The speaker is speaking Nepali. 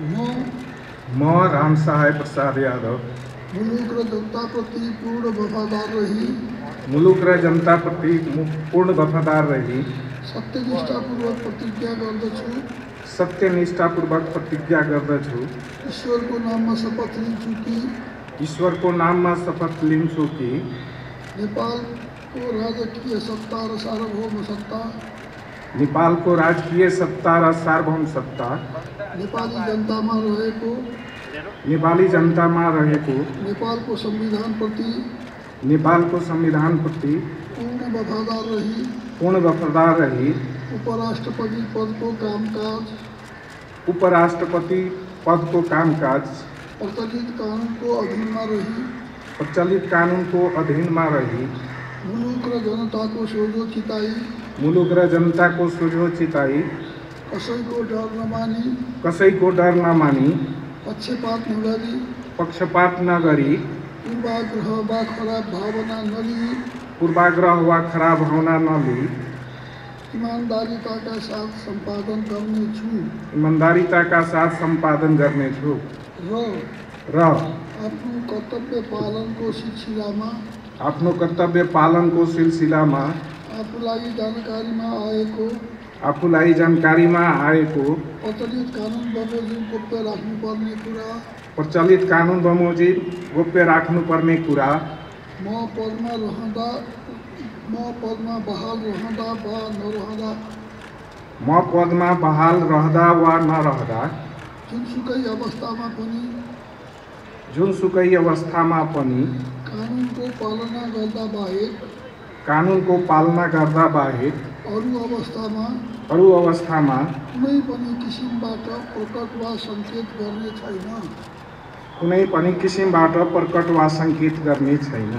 म राम सहाय प्रसाद यादव। मुलुक र जनताप्रति पूर्ण वफादार रही। मुलुक र जनताप्रति मु- पूर्ण वफादार रही। सत्यनिष्ठापूर्वक प्रतिज्ञा गर्दछु सत्यनिष्ठापूर्वक प्रतिज्ञा गर्दछु ईश्वरको नाममा शपथ लिन्छु कि? ईश्वरको नाममा शपथ लिन्छु कि? नेपालको राजकीय सत्ता र सार्वभौम सत्ता। नेपालको राजकीय सत्ता र सार्वभौम सत्ता। नेपाली जनता में रहेको नेपाली जनता रहेको नेपाल को संविधान प्रति नेपाल को संविधान प्रति पूर्ण वफादार रही पूर्ण वफादार रही। उपराष्ट्रपति पद को कामकाज उपराष्ट्रपति पद को कामकाज प्रचलित कानून को अधीन में रही प्रचलित कानून को अधीन में रही। मुलुक र जनता को सोझो चिताई मुलुक र जनता को सोझो चिताई। कसैको डर नमानी कसैको डर नमानी पक्षपात नगरी। पक्षपात नगरी। पूर्वाग्रह वा खराब भावना नलिई पूर्वाग्रह वा खराब भावना नलिई इमान्दारिताका साथ सम्पादन गर्नेछु। इमान्दारिताका साथ सम्पादन गर्नेछु। र र आफ्नो कर्तव्य पालनको सिलसिलामा। आफ्नो कर्तव्य पालनको सिलसिलामा। आफूलाई जानकारीमा आएको आफूलाई जानकारीमा आएको प्रचलित कानुन बमोजिम गोप्य राख्नुपर्ने कुरा। प्रचलित कानुन बमोजिम गोप्य राख्नुपर्ने कुरा। म पदमा रहँदा म पदमा बहाल रहँदा वा नरहँदा। म पदमा बहाल रहँदा वा नरहँदा। जुनसुकै अवस्थामा पनि। जुनसुकै अवस्थामा पनि। कानुनको पालना गर्दा बाहेक कानुनको पालना गर्दा बाहेक अरू अवस्थामा अरू अवस्थामा कुनै पनि किसिमबाट प्रकट वा सङ्केत गर्ने छैन। कुनै पनि किसिमबाट प्रकट वा सङ्केत गर्ने छैन।